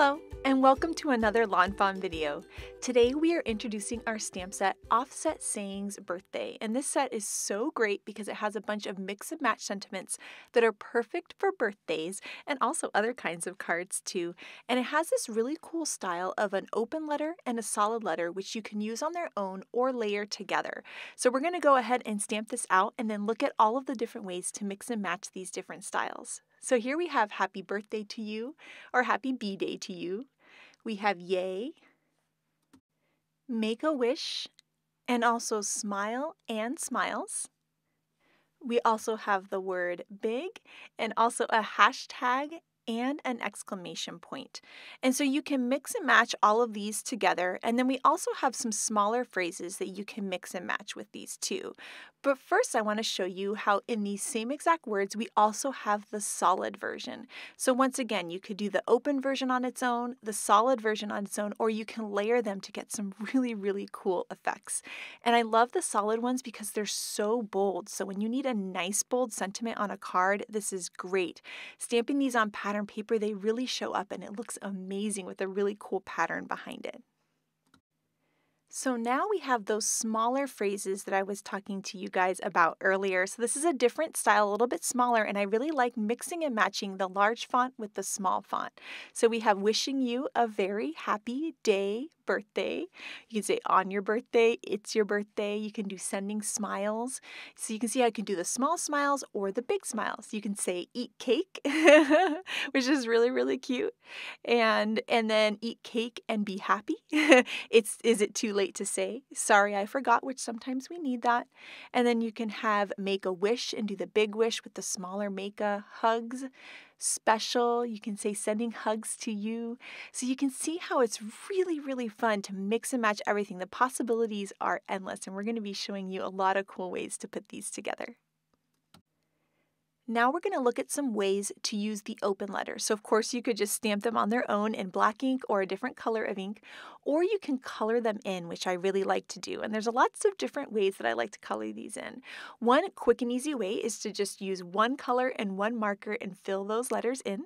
Hello, and welcome to another Lawn Fawn video. Today we are introducing our stamp set Offset Sayings Birthday, and this set is so great because it has a bunch of mix and match sentiments that are perfect for birthdays and also other kinds of cards too. And it has this really cool style of an open letter and a solid letter which you can use on their own or layer together. So we're going to go ahead and stamp this out and then look at all of the different ways to mix and match these different styles. So here we have happy birthday to you or happy B day to you. We have yay, make a wish, and also smile and smiles. We also have the word big and also a hashtag and an exclamation point. And so you can mix and match all of these together. And then we also have some smaller phrases that you can mix and match with these too. But first, I want to show you how in these same exact words, we also have the solid version. So once again, you could do the open version on its own, the solid version on its own, or you can layer them to get some really, really cool effects. And I love the solid ones because they're so bold. So when you need a nice bold sentiment on a card, this is great. Stamping these on pattern paper, they really show up and it looks amazing with a really cool pattern behind it. So now we have those smaller phrases that I was talking to you guys about earlier. So this is a different style, a little bit smaller, and I really like mixing and matching the large font with the small font. So we have wishing you a very happy day, birthday. You can say on your birthday, it's your birthday. You can do sending smiles. So you can see I can do the small smiles or the big smiles. You can say eat cake, which is really really cute. And and then eat cake and be happy. it's is it too late to say sorry I forgot, which sometimes we need that. And then you can have make a wish and do the big wish with the smaller make a hugs special. You can say sending hugs to you. So you can see how it's really, really fun to mix and match everything. The possibilities are endless, and we're going to be showing you a lot of cool ways to put these together. Now we're going to look at some ways to use the open letters. So of course you could just stamp them on their own in black ink or a different color of ink, or you can color them in, which I really like to do. And there's lots of different ways that I like to color these in. One quick and easy way is to just use one color and one marker and fill those letters in.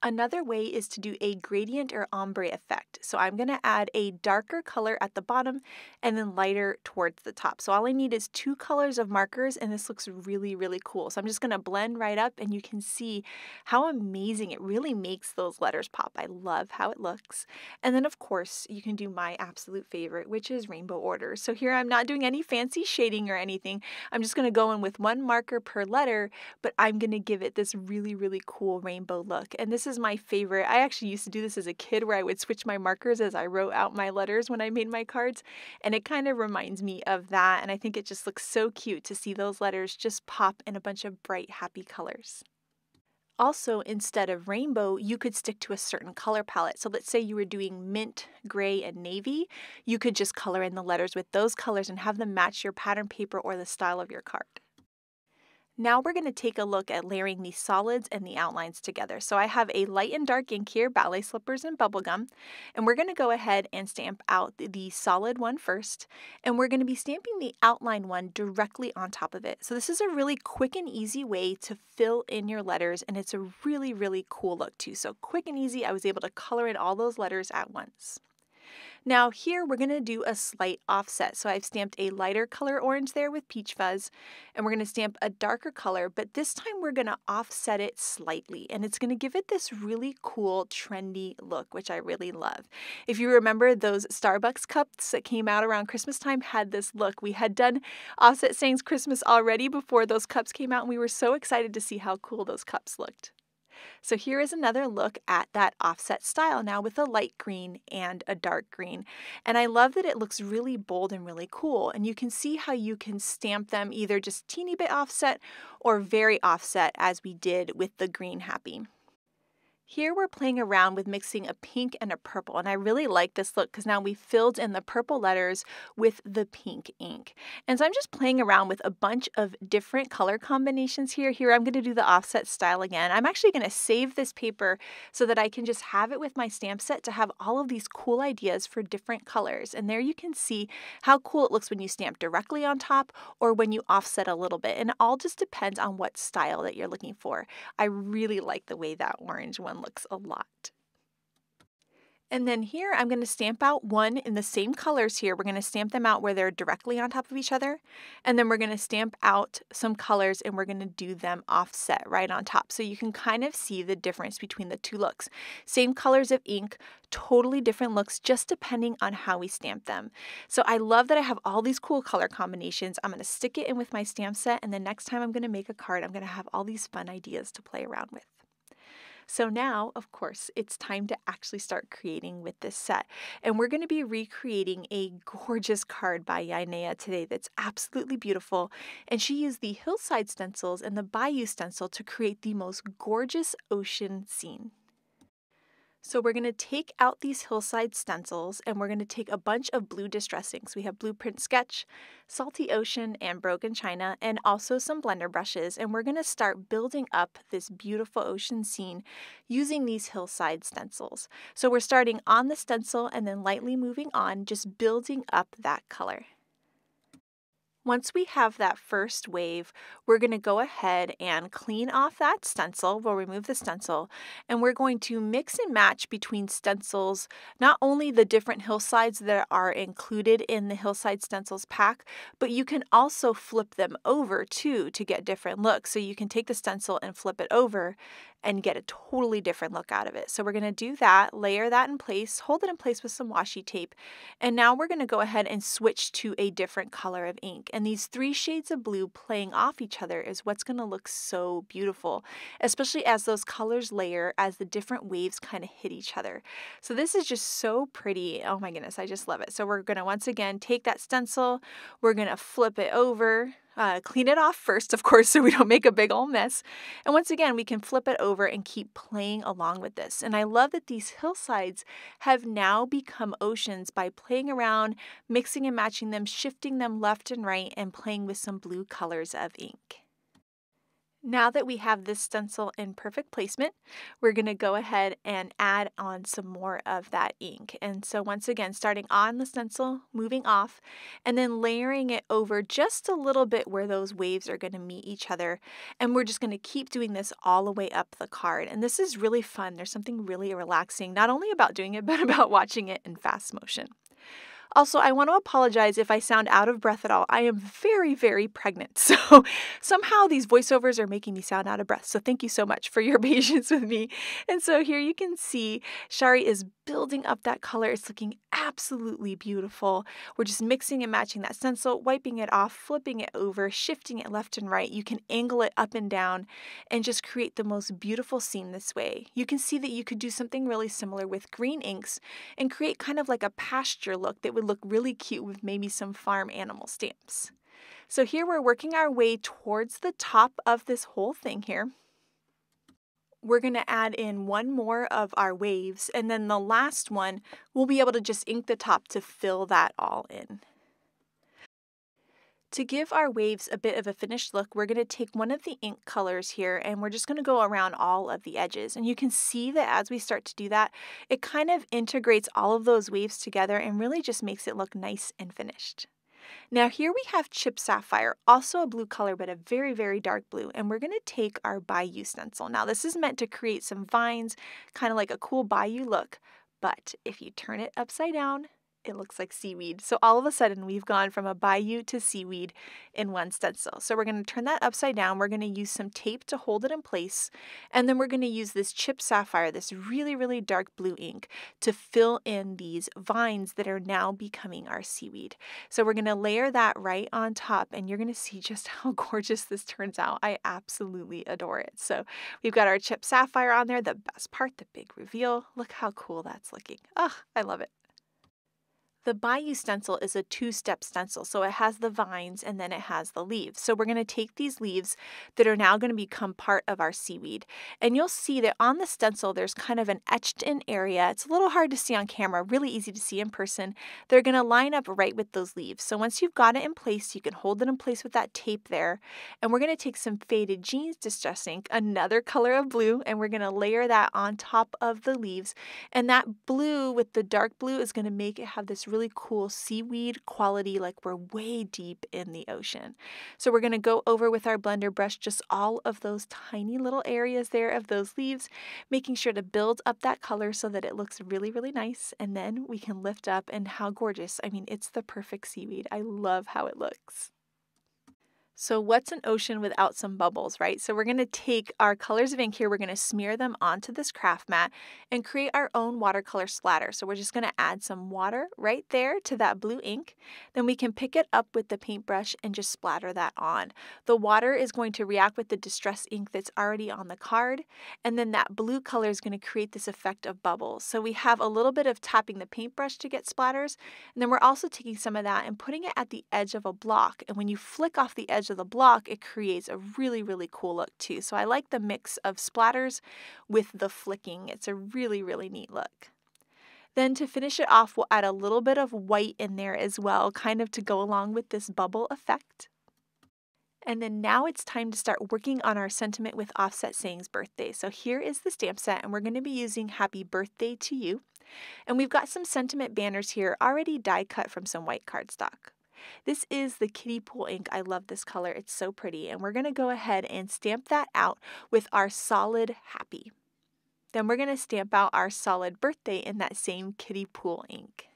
Another way is to do a gradient or ombre effect. So I'm going to add a darker color at the bottom and then lighter towards the top. So all I need is two colors of markers and this looks really, really cool. So I'm just going to blend right up and you can see how amazing it really makes those letters pop. I love how it looks. And then of course you can do my absolute favorite, which is rainbow order. So here I'm not doing any fancy shading or anything. I'm just going to go in with one marker per letter, but I'm going to give it this really, really cool rainbow look. And this is my favorite. I actually used to do this as a kid where I would switch my markers as I wrote out my letters when I made my cards. And it kind of reminds me of that. And I think it just looks so cute to see those letters just pop in a bunch of bright, happy colors. Also, instead of rainbow, you could stick to a certain color palette. So let's say you were doing mint, gray, and navy. You could just color in the letters with those colors and have them match your pattern paper or the style of your card. Now we're going to take a look at layering the solids and the outlines together. So I have a light and dark ink here, ballet slippers and bubblegum, and we're going to go ahead and stamp out the solid one first, and we're going to be stamping the outline one directly on top of it. So this is a really quick and easy way to fill in your letters, and it's a really, really cool look too. So quick and easy, I was able to color in all those letters at once. Now here we're going to do a slight offset. So I've stamped a lighter color orange there with peach fuzz and we're going to stamp a darker color, but this time we're going to offset it slightly and it's going to give it this really cool trendy look, which I really love. If you remember those Starbucks cups that came out around Christmas time had this look. We had done Offset Sayings Christmas already before those cups came out and we were so excited to see how cool those cups looked. So here is another look at that offset style now with a light green and a dark green. And I love that it looks really bold and really cool. And you can see how you can stamp them either just teeny bit offset or very offset as we did with the green happy. Here we're playing around with mixing a pink and a purple, and I really like this look because now we filled in the purple letters with the pink ink. And so I'm just playing around with a bunch of different color combinations here. Here I'm going to do the offset style again. I'm actually going to save this paper so that I can just have it with my stamp set to have all of these cool ideas for different colors. And there you can see how cool it looks when you stamp directly on top or when you offset a little bit. And it all just depends on what style that you're looking for. I really like the way that orange one looks a lot. And then here I'm going to stamp out one in the same colors here. We're going to stamp them out where they're directly on top of each other. And then we're going to stamp out some colors and we're going to do them offset right on top. So you can kind of see the difference between the two looks. Same colors of ink, totally different looks just depending on how we stamp them. So I love that I have all these cool color combinations. I'm going to stick it in with my stamp set and the next time I'm going to make a card, I'm going to have all these fun ideas to play around with. So now, of course, it's time to actually start creating with this set. And we're going to be recreating a gorgeous card by Yainea today that's absolutely beautiful. And she used the hillside stencils and the bayou stencil to create the most gorgeous ocean scene. So we're going to take out these hillside stencils and we're going to take a bunch of blue distress inks. We have Blueprint Sketch, Salty Ocean, and Broken China, and also some blender brushes. And we're going to start building up this beautiful ocean scene using these hillside stencils. So we're starting on the stencil and then lightly moving on, just building up that color. Once we have that first wave, we're going to go ahead and clean off that stencil. We'll remove the stencil and we're going to mix and match between stencils, not only the different hillsides that are included in the hillside stencils pack, but you can also flip them over too to get different looks. So you can take the stencil and flip it over and get a totally different look out of it. So we're going to do that, layer that in place, hold it in place with some washi tape, and now we're going to go ahead and switch to a different color of ink. And these three shades of blue playing off each other is what's going to look so beautiful, especially as those colors layer as the different waves kind of hit each other. So this is just so pretty. Oh my goodness, I just love it. So we're going to once again take that stencil, we're going to flip it over, uh, clean it off first, of course, so we don't make a big old mess. And once again, we can flip it over and keep playing along with this. And I love that these hillsides have now become oceans by playing around, mixing and matching them, shifting them left and right, and playing with some blue colors of ink. Now that we have this stencil in perfect placement, we're going to go ahead and add on some more of that ink. And so once again, starting on the stencil, moving off, and then layering it over just a little bit where those waves are going to meet each other. And we're just going to keep doing this all the way up the card. And this is really fun. There's something really relaxing, not only about doing it, but about watching it in fast motion. Also, I want to apologize if I sound out of breath at all. I am very, very pregnant. So somehow these voiceovers are making me sound out of breath. So thank you so much for your patience with me. And so here you can see Shari is building up that color. It's looking absolutely beautiful. We're just mixing and matching that stencil, wiping it off, flipping it over, shifting it left and right. You can angle it up and down and just create the most beautiful scene this way. You can see that you could do something really similar with green inks and create kind of like a pasture look that would look really cute with maybe some farm animal stamps. So here we're working our way towards the top of this whole thing here we're going to add in one more of our waves, and then the last one, we'll be able to just ink the top to fill that all in. To give our waves a bit of a finished look, we're going to take one of the ink colors here and we're just going to go around all of the edges. And you can see that as we start to do that, it kind of integrates all of those waves together and really just makes it look nice and finished. Now here we have Chipped Sapphire, also a blue color, but a very, very dark blue. And we're going to take our Bayou stencil. Now this is meant to create some vines, kind of like a cool Bayou look. But if you turn it upside down, it looks like seaweed. So all of a sudden we've gone from a bayou to seaweed in one stencil. So we're going to turn that upside down. We're going to use some tape to hold it in place. And then we're going to use this chipped sapphire, this really, really dark blue ink to fill in these vines that are now becoming our seaweed. So we're going to layer that right on top and you're going to see just how gorgeous this turns out. I absolutely adore it. So we've got our chipped sapphire on there. The best part, the big reveal. Look how cool that's looking. Oh, I love it. The Bayou stencil is a two-step stencil, so it has the vines and then it has the leaves. So we're going to take these leaves that are now going to become part of our seaweed. And you'll see that on the stencil, there's kind of an etched in area. It's a little hard to see on camera, really easy to see in person. They're going to line up right with those leaves. So once you've got it in place, you can hold it in place with that tape there. And we're going to take some faded jeans distress ink, another color of blue, and we're going to layer that on top of the leaves. And that blue with the dark blue is going to make it have this really really cool seaweed quality, like we're way deep in the ocean. So we're going to go over with our blender brush just all of those tiny little areas there of those leaves, making sure to build up that color so that it looks really, really nice. And then we can lift up and how gorgeous. I mean, it's the perfect seaweed. I love how it looks. So what's an ocean without some bubbles, right? So we're going to take our colors of ink here, we're going to smear them onto this craft mat and create our own watercolor splatter. So we're just going to add some water right there to that blue ink. Then we can pick it up with the paintbrush and just splatter that on. The water is going to react with the distress ink that's already on the card, and then that blue color is going to create this effect of bubbles. So we have a little bit of tapping the paintbrush to get splatters, and then we're also taking some of that and putting it at the edge of a block. And when you flick off the edge of the block, it creates a really, really cool look too. So I like the mix of splatters with the flicking. It's a really, really neat look. Then to finish it off, we'll add a little bit of white in there as well, kind of to go along with this bubble effect. And then now it's time to start working on our sentiment with Offset Sayings birthday. So here is the stamp set, and we're going to be using Happy Birthday to You. And we've got some sentiment banners here already die cut from some white cardstock. This is the Kiddie pool ink. I love this color. It's so pretty. And we're going to go ahead and stamp that out with our solid happy. Then we're going to stamp out our solid birthday in that same Kiddie pool ink.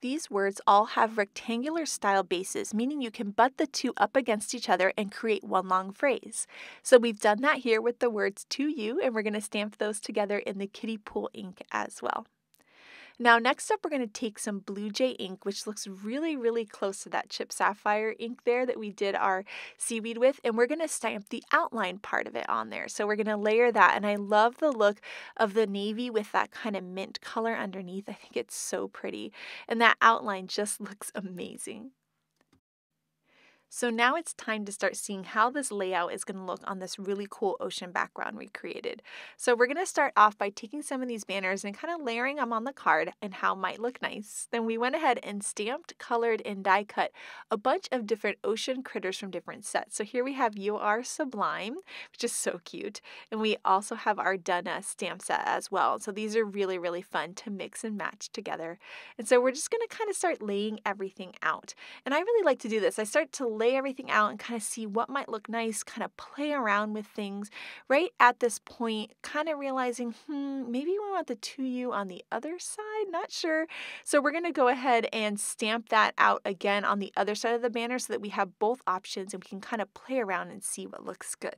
These words all have rectangular style bases, meaning you can butt the two up against each other and create one long phrase. So we've done that here with the words to you, and we're going to stamp those together in the kiddie pool ink as well. Now next up we're going to take some Blue Jay ink which looks really really close to that chipped sapphire ink there that we did our seaweed with and we're going to stamp the outline part of it on there. So we're going to layer that and I love the look of the navy with that kind of mint color underneath. I think it's so pretty and that outline just looks amazing. So now it's time to start seeing how this layout is going to look on this really cool ocean background we created. So we're going to start off by taking some of these banners and kind of layering them on the card and how might look nice. Then we went ahead and stamped, colored, and die cut a bunch of different ocean critters from different sets. So here we have You Are Sublime, which is so cute. And we also have our Duh-Nuh stamp set as well. So these are really, really fun to mix and match together. And so we're just going to kind of start laying everything out. And I really like to do this. I start to lay everything out and kind of see what might look nice, kind of play around with things. Right at this point, kind of realizing, hmm, maybe we want the 2U on the other side, not sure. So we're going to go ahead and stamp that out again on the other side of the banner so that we have both options and we can kind of play around and see what looks good.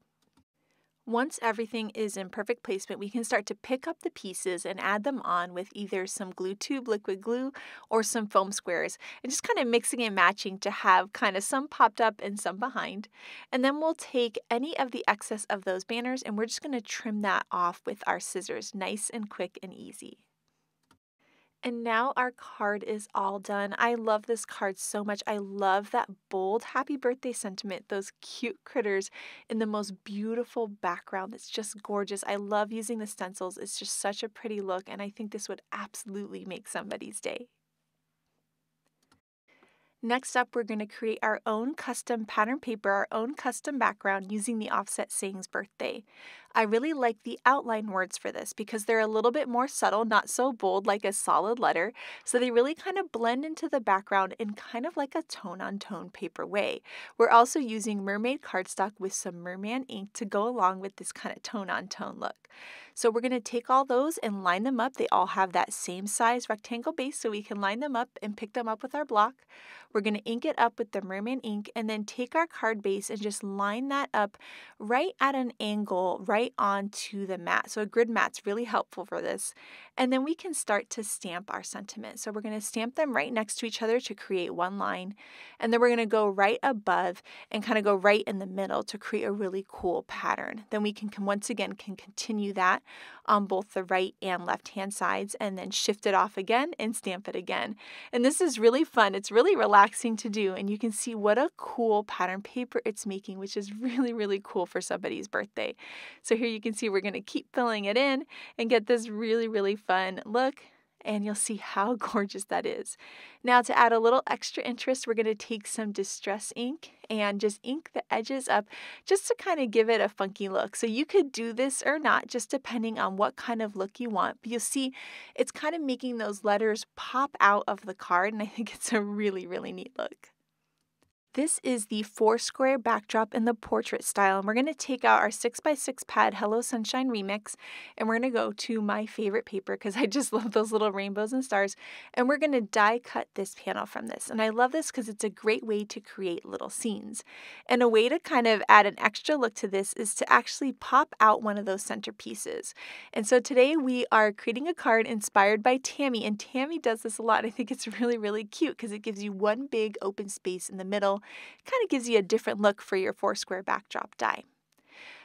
Once everything is in perfect placement, we can start to pick up the pieces and add them on with either some glue tube liquid glue or some foam squares and just kind of mixing and matching to have kind of some popped up and some behind. And then we'll take any of the excess of those banners and we're just going to trim that off with our scissors nice and quick and easy. And now our card is all done. I love this card so much. I love that bold happy birthday sentiment, those cute critters in the most beautiful background. It's just gorgeous. I love using the stencils. It's just such a pretty look, and I think this would absolutely make somebody's day. Next up, we're going to create our own custom pattern paper, our own custom background using the Offset Sayings birthday. I really like the outline words for this because they're a little bit more subtle, not so bold like a solid letter. So they really kind of blend into the background in kind of like a tone on tone paper way. We're also using mermaid cardstock with some merman ink to go along with this kind of tone on tone look. So we're going to take all those and line them up. They all have that same size rectangle base so we can line them up and pick them up with our block. We're going to ink it up with the merman ink and then take our card base and just line that up right at an angle right onto the mat. So a grid mat's really helpful for this. And then we can start to stamp our sentiment. So we're going to stamp them right next to each other to create one line. And then we're going to go right above and kind of go right in the middle to create a really cool pattern. Then we can once again can continue that on both the right and left hand sides and then shift it off again and stamp it again. And this is really fun. It's really relaxing to do and you can see what a cool pattern paper it's making which is really really cool for somebody's birthday. So here you can see we're going to keep filling it in and get this really really fun look and you'll see how gorgeous that is. Now to add a little extra interest, we're going to take some Distress ink and just ink the edges up just to kind of give it a funky look. So you could do this or not, just depending on what kind of look you want. But you'll see it's kind of making those letters pop out of the card, and I think it's a really, really neat look. This is the four square backdrop in the portrait style. And we're going to take out our 6x6 pad Hello Sunshine Remix and we're going to go to my favorite paper because I just love those little rainbows and stars. And we're going to die cut this panel from this. And I love this because it's a great way to create little scenes. And a way to kind of add an extra look to this is to actually pop out one of those center pieces. And so today we are creating a card inspired by Tammy. And Tammy does this a lot. I think it's really, really cute because it gives you one big open space in the middle kind of gives you a different look for your four square backdrop die.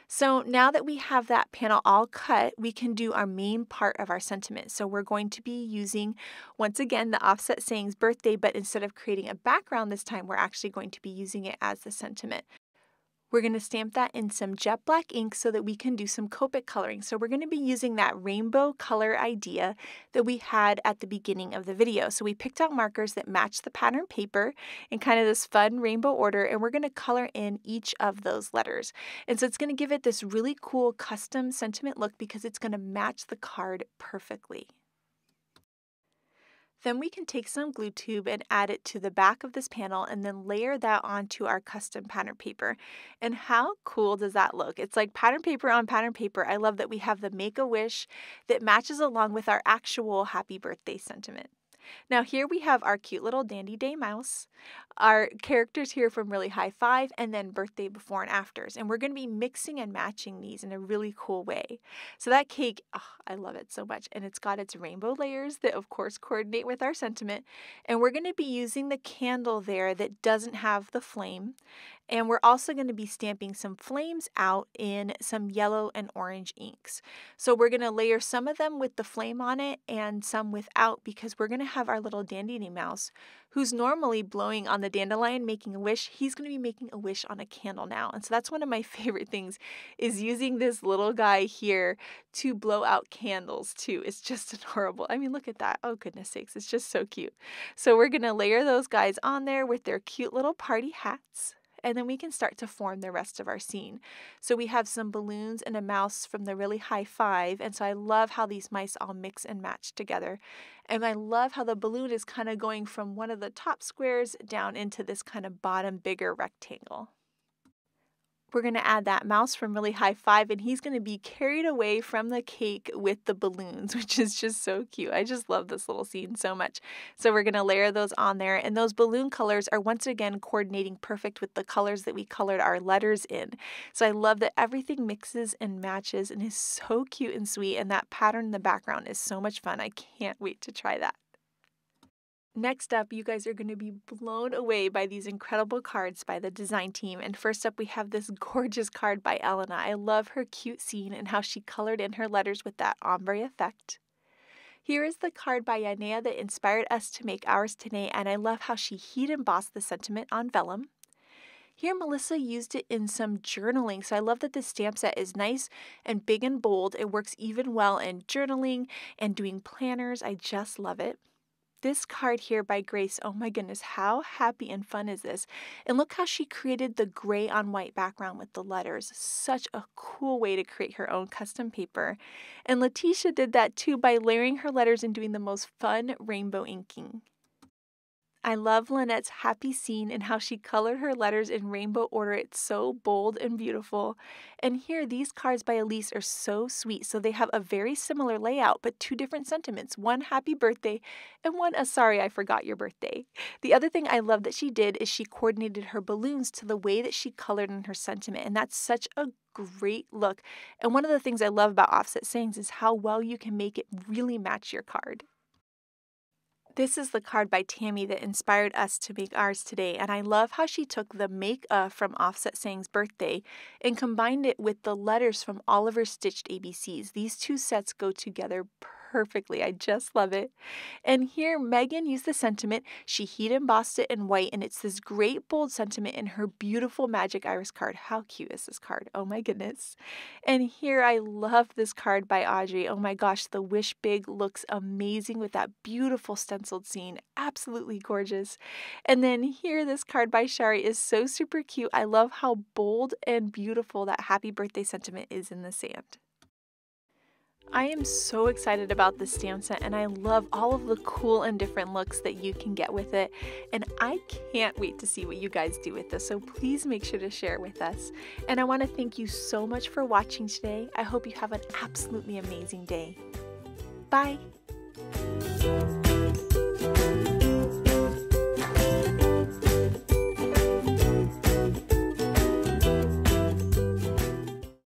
So now that we have that panel all cut, we can do our main part of our sentiment. So we're going to be using, once again, the offset sayings birthday, but instead of creating a background this time, we're actually going to be using it as the sentiment. We're going to stamp that in some jet black ink so that we can do some Copic coloring. So we're going to be using that rainbow color idea that we had at the beginning of the video. So we picked out markers that match the pattern paper in kind of this fun rainbow order, and we're going to color in each of those letters. And so it's going to give it this really cool custom sentiment look because it's going to match the card perfectly. Then we can take some glue tube and add it to the back of this panel and then layer that onto our custom pattern paper. And how cool does that look? It's like pattern paper on pattern paper. I love that we have the Make-A-Wish that matches along with our actual happy birthday sentiment. Now here we have our cute little Dandy Day mouse, our characters here from Really High Five, and then birthday before and afters. And we're going to be mixing and matching these in a really cool way. So that cake, oh, I love it so much. And it's got its rainbow layers that of course coordinate with our sentiment. And we're going to be using the candle there that doesn't have the flame. And we're also going to be stamping some flames out in some yellow and orange inks. So we're going to layer some of them with the flame on it and some without because we're going to have our little Dandy mouse who's normally blowing on the dandelion making a wish. He's going to be making a wish on a candle now. And so that's one of my favorite things is using this little guy here to blow out candles too. It's just adorable. I mean, look at that. Oh goodness sakes. It's just so cute. So we're going to layer those guys on there with their cute little party hats and then we can start to form the rest of our scene. So we have some balloons and a mouse from the really high five, and so I love how these mice all mix and match together. And I love how the balloon is kind of going from one of the top squares down into this kind of bottom bigger rectangle we're going to add that mouse from Really High Five, and he's going to be carried away from the cake with the balloons, which is just so cute. I just love this little scene so much. So we're going to layer those on there, and those balloon colors are once again coordinating perfect with the colors that we colored our letters in. So I love that everything mixes and matches and is so cute and sweet, and that pattern in the background is so much fun. I can't wait to try that. Next up, you guys are going to be blown away by these incredible cards by the design team. And first up, we have this gorgeous card by Elena. I love her cute scene and how she colored in her letters with that ombre effect. Here is the card by Yanea that inspired us to make ours today, and I love how she heat embossed the sentiment on vellum. Here, Melissa used it in some journaling, so I love that this stamp set is nice and big and bold. It works even well in journaling and doing planners. I just love it this card here by Grace, oh my goodness, how happy and fun is this? And look how she created the gray on white background with the letters. Such a cool way to create her own custom paper. And Letitia did that too by layering her letters and doing the most fun rainbow inking. I love Lynette's happy scene and how she colored her letters in rainbow order. It's so bold and beautiful. And here, these cards by Elise are so sweet. So they have a very similar layout, but two different sentiments one happy birthday and one a sorry I forgot your birthday. The other thing I love that she did is she coordinated her balloons to the way that she colored in her sentiment. And that's such a great look. And one of the things I love about offset sayings is how well you can make it really match your card. This is the card by Tammy that inspired us to make ours today, and I love how she took the make a from Offset Saying's birthday and combined it with the letters from Oliver Stitched ABCs. These two sets go together perfectly. I just love it. And here, Megan used the sentiment. She heat embossed it in white, and it's this great bold sentiment in her beautiful Magic Iris card. How cute is this card? Oh my goodness. And here, I love this card by Audrey. Oh my gosh, the Wish Big looks amazing with that beautiful stenciled scene. Absolutely gorgeous. And then here, this card by Shari is so super cute. I love how bold and beautiful that happy birthday sentiment is in the sand. I am so excited about this stamp set and I love all of the cool and different looks that you can get with it and I can't wait to see what you guys do with this so please make sure to share it with us. And I want to thank you so much for watching today. I hope you have an absolutely amazing day. Bye!